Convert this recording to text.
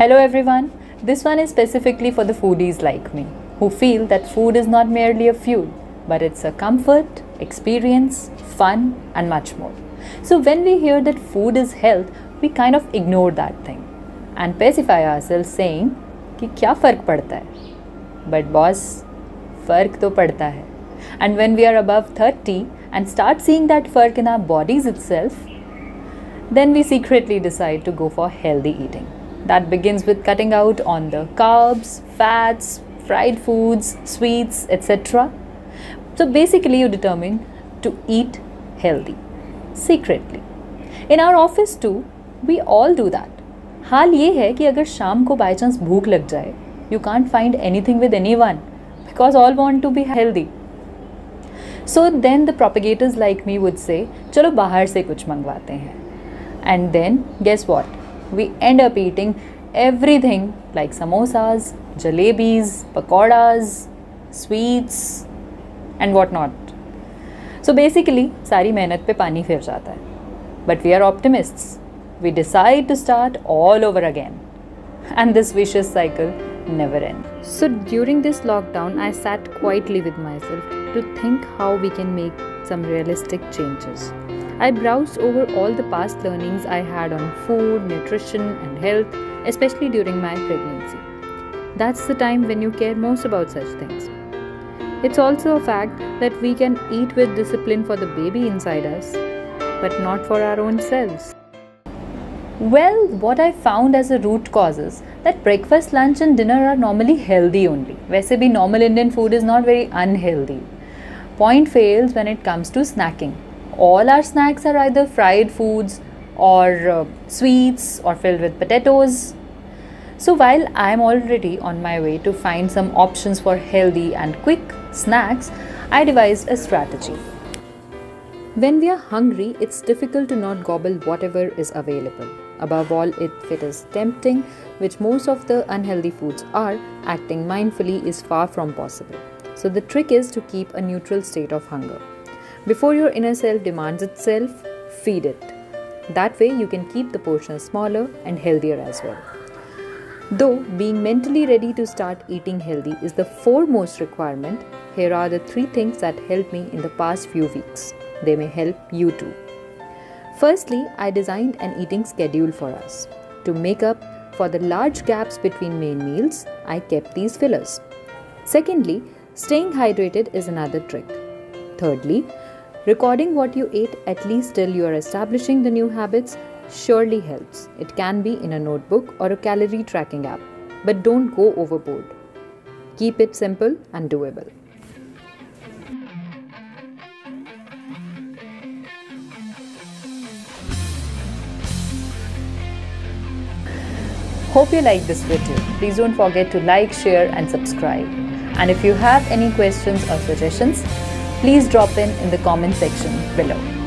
Hello everyone. This one is specifically for the foodies like me who feel that food is not merely a fuel, but it's a comfort, experience, fun, and much more. So when we hear that food is health, we kind of ignore that thing and pacify ourselves saying कि क्या फ़र्क पड़ता है but boss फ़र्क तो पड़ता है and when we are above 30 and start seeing that फ़र्क in our bodies itself then we secretly decide to go for healthy eating that begins with cutting out on the carbs fats fried foods sweets etc so basically you determine to eat healthy secretly in our office too we all do that हाल ये है कि अगर शाम को by chance भूख लग जाए you can't find anything with anyone because all want to be healthy so then the propagators like me would say चलो बाहर से कुछ मंगवाते हैं and then guess what we and up eating every thing like samosas jalebis pakoras sweets and what not so basically सारी मेहनत पे पानी फिर जाता है but we are ऑप्टिमिस्ट्स we decide to start all over again. And this vicious cycle never ends. So during this lockdown, I sat quietly with myself to think how we can make some realistic changes. I browsed over all the past learnings I had on food, nutrition, and health, especially during my pregnancy. That's the time when you care most about such things. It's also a fact that we can eat with discipline for the baby inside us, but not for our own selves. Well, what I found as a root cause is that breakfast, lunch, and dinner are normally healthy only. वैसे भी normal Indian food is not very unhealthy. Point fails when it comes to snacking. All our snacks are either fried foods or uh, sweets or filled with potatoes. So while I'm already on my way to find some options for healthy and quick snacks, I devised a strategy. When we are hungry, it's difficult to not gobble whatever is available. Above all, if it is tempting, which most of the unhealthy foods are, acting mindfully is far from possible. So, the trick is to keep a neutral state of hunger. Before your inner self demands itself, feed it. That way, you can keep the portion smaller and healthier as well. Though being mentally ready to start eating healthy is the foremost requirement, here are the three things that helped me in the past few weeks. They may help you too. Firstly, I designed an eating schedule for us. To make up for the large gaps between main meals, I kept these fillers. Secondly, staying hydrated is another trick. Thirdly, recording what you ate at least till you are establishing the new habits surely helps. It can be in a notebook or a calorie tracking app, but don't go overboard. Keep it simple and doable. Hope you like this video. Please don't forget to like, share and subscribe. And if you have any questions or suggestions, please drop in in the comment section below.